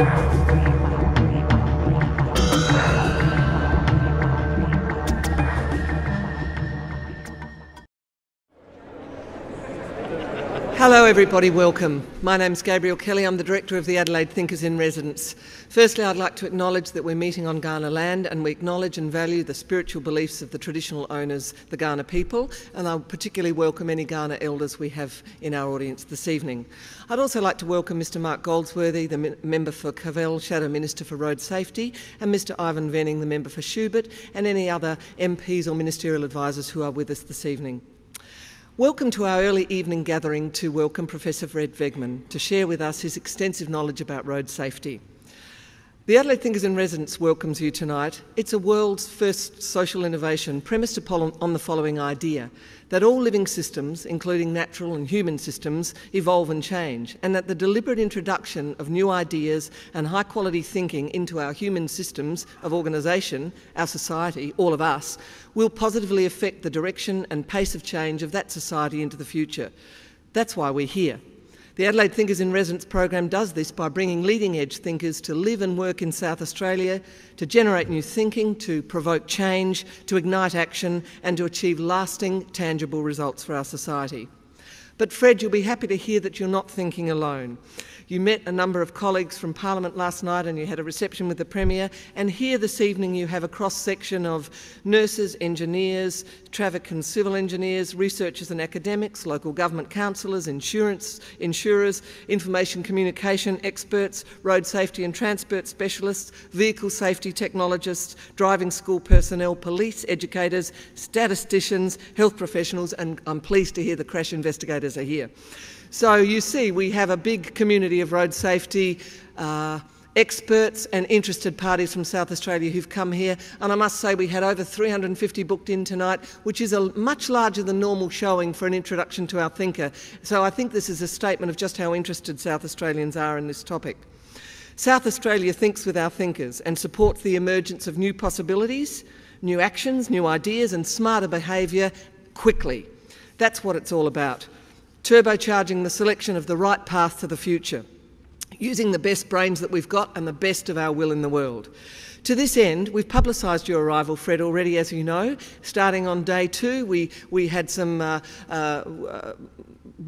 Thank you. Hello, everybody, welcome. My name's Gabrielle Kelly. I'm the Director of the Adelaide Thinkers in Residence. Firstly, I'd like to acknowledge that we're meeting on Kaurna land and we acknowledge and value the spiritual beliefs of the traditional owners, the Kaurna people, and I particularly welcome any Kaurna elders we have in our audience this evening. I'd also like to welcome Mr Mark Goldsworthy, the member for Kavel, Shadow Minister for Road Safety, and Mr Ivan Venning, the member for Schubert, and any other MPs or ministerial advisors who are with us this evening. Welcome to our early evening gathering to welcome Professor Fred Wegman to share with us his extensive knowledge about road safety. The Adelaide Thinkers in Residence welcomes you tonight. It's a world's first social innovation premised upon on the following idea that all living systems, including natural and human systems, evolve and change, and that the deliberate introduction of new ideas and high quality thinking into our human systems of organisation, our society, all of us, will positively affect the direction and pace of change of that society into the future. That's why we're here. The Adelaide Thinkers in Residence program does this by bringing leading edge thinkers to live and work in South Australia, to generate new thinking, to provoke change, to ignite action, and to achieve lasting, tangible results for our society. But Fred, you'll be happy to hear that you're not thinking alone. You met a number of colleagues from Parliament last night and you had a reception with the Premier. And here this evening you have a cross section of nurses, engineers, traffic and civil engineers, researchers and academics, local government councillors, insurance, insurers, information communication experts, road safety and transport specialists, vehicle safety technologists, driving school personnel, police, educators, statisticians, health professionals, and I'm pleased to hear the crash investigators are here. So you see, we have a big community of road safety uh, experts and interested parties from South Australia who've come here. And I must say, we had over 350 booked in tonight, which is a much larger than normal showing for an introduction to our thinker. So I think this is a statement of just how interested South Australians are in this topic. South Australia thinks with our thinkers and supports the emergence of new possibilities, new actions, new ideas, and smarter behaviour quickly. That's what it's all about turbocharging the selection of the right path to the future, using the best brains that we've got and the best of our will in the world. To this end, we've publicised your arrival, Fred, already, as you know. Starting on day two, we, we had some uh, uh,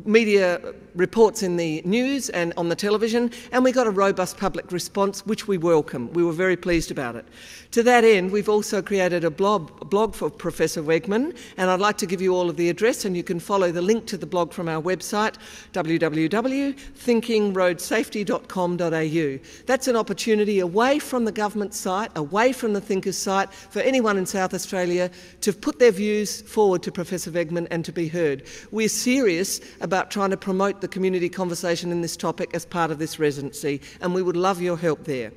media reports in the news and on the television, and we got a robust public response, which we welcome. We were very pleased about it. To that end, we've also created a blog, blog for Professor Wegman, and I'd like to give you all of the address, and you can follow the link to the blog from our website, www.thinkingroadsafety.com.au. That's an opportunity away from the government site, away from the Thinkers site, for anyone in South Australia to put their views forward to Professor Wegman and to be heard. We're serious about trying to promote the community conversation in this topic as part of this residency, and we would love your help there.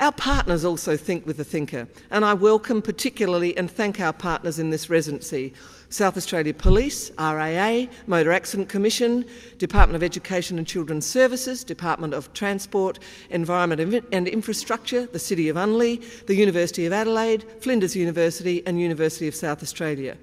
Our partners also think with the thinker, and I welcome particularly and thank our partners in this residency South Australia Police, RAA, Motor Accident Commission, Department of Education and Children's Services, Department of Transport, Environment and Infrastructure, the City of Unley, the University of Adelaide, Flinders University, and University of South Australia.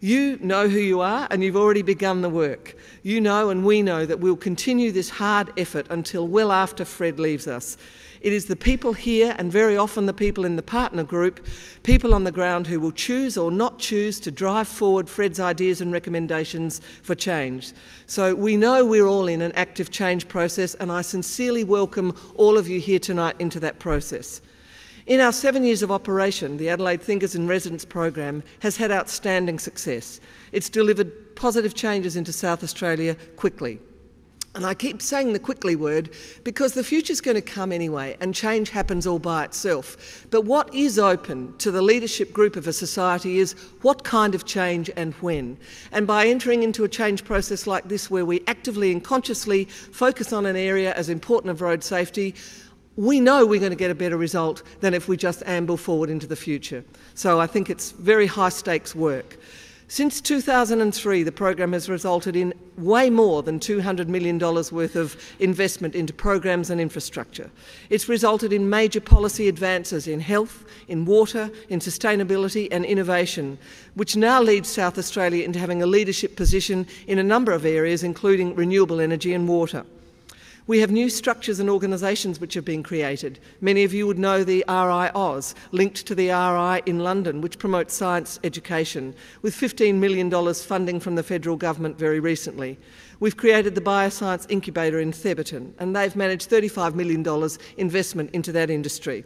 You know who you are and you've already begun the work. You know and we know that we'll continue this hard effort until well after Fred leaves us. It is the people here, and very often the people in the partner group, people on the ground who will choose or not choose to drive forward Fred's ideas and recommendations for change. So we know we're all in an active change process, and I sincerely welcome all of you here tonight into that process. In our seven years of operation, the Adelaide Thinkers in Residence program has had outstanding success. It's delivered positive changes into South Australia quickly. And I keep saying the quickly word because the future's going to come anyway and change happens all by itself. But what is open to the leadership group of a society is what kind of change and when. And by entering into a change process like this where we actively and consciously focus on an area as important of road safety, we know we're going to get a better result than if we just amble forward into the future. So I think it's very high stakes work. Since 2003, the program has resulted in way more than $200 million worth of investment into programs and infrastructure. It's resulted in major policy advances in health, in water, in sustainability and innovation, which now leads South Australia into having a leadership position in a number of areas, including renewable energy and water. We have new structures and organisations which have been created. Many of you would know the RiAus, linked to the RI in London, which promotes science education, with $15 million funding from the federal government very recently. We've created the Bioscience Incubator in Thebarton, and they've managed $35 million investment into that industry.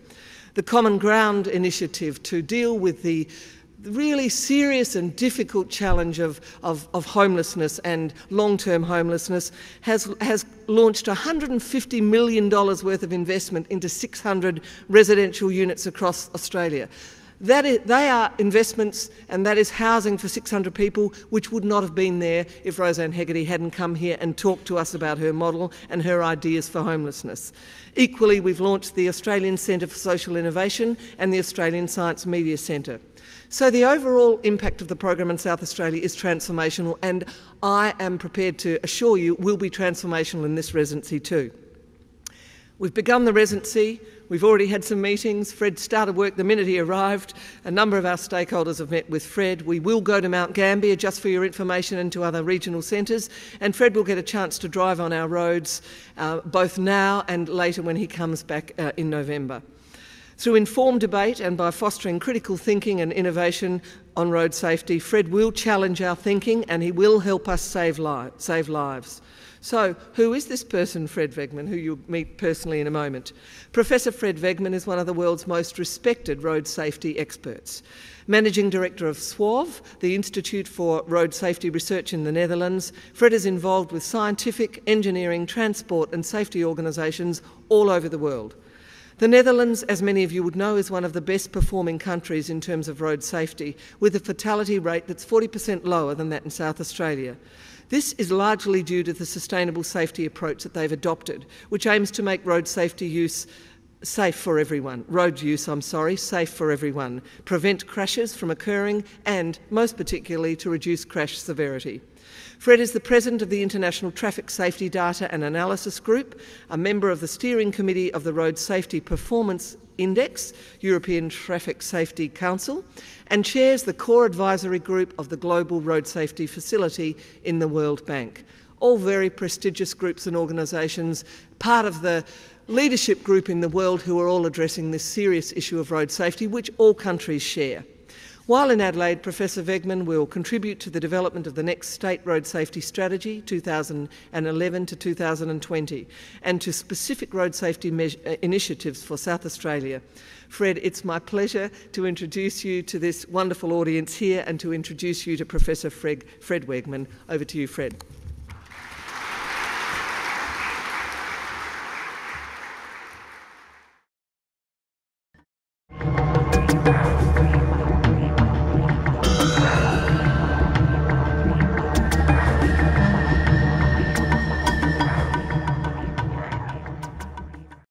The Common Ground initiative to deal with the really serious and difficult challenge of, of, of homelessness and long term homelessness has, has launched $150 million worth of investment into 600 residential units across Australia. That is, they are investments and that is housing for 600 people, which would not have been there if Rosanne Haggerty hadn't come here and talked to us about her model and her ideas for homelessness. Equally, we've launched the Australian Centre for Social Innovation and the Australian Science Media Centre. So the overall impact of the program in South Australia is transformational and I am prepared to assure you will be transformational in this residency too. We've begun the residency, we've already had some meetings. Fred started work the minute he arrived. A number of our stakeholders have met with Fred. We will go to Mount Gambier, just for your information, and to other regional centres. And Fred will get a chance to drive on our roads uh, both now and later when he comes back uh, in November. Through informed debate and by fostering critical thinking and innovation on road safety, Fred will challenge our thinking and he will help us save, li save lives. So, who is this person, Fred Wegman, who you'll meet personally in a moment? Professor Fred Wegman is one of the world's most respected road safety experts. Managing Director of SWOV, the Institute for Road Safety Research in the Netherlands, Fred is involved with scientific, engineering, transport, and safety organisations all over the world. The Netherlands, as many of you would know, is one of the best performing countries in terms of road safety, with a fatality rate that's 40% lower than that in South Australia. This is largely due to the sustainable safety approach that they've adopted, which aims to make road safety use safe for everyone. Road use, I'm sorry, safe for everyone. Prevent crashes from occurring and, most particularly, to reduce crash severity. Fred is the President of the International Traffic Safety Data and Analysis Group, a member of the Steering Committee of the Road Safety Performance Index, European Traffic Safety Council, and chairs the core advisory group of the Global Road Safety Facility in the World Bank. All very prestigious groups and organisations, part of the leadership group in the world who are all addressing this serious issue of road safety, which all countries share. While in Adelaide, Professor Wegman will contribute to the development of the next State Road Safety Strategy 2011 to 2020 and to specific road safety uh, initiatives for South Australia. Fred, it's my pleasure to introduce you to this wonderful audience here and to introduce you to Professor Fred, Fred Wegman. Over to you, Fred.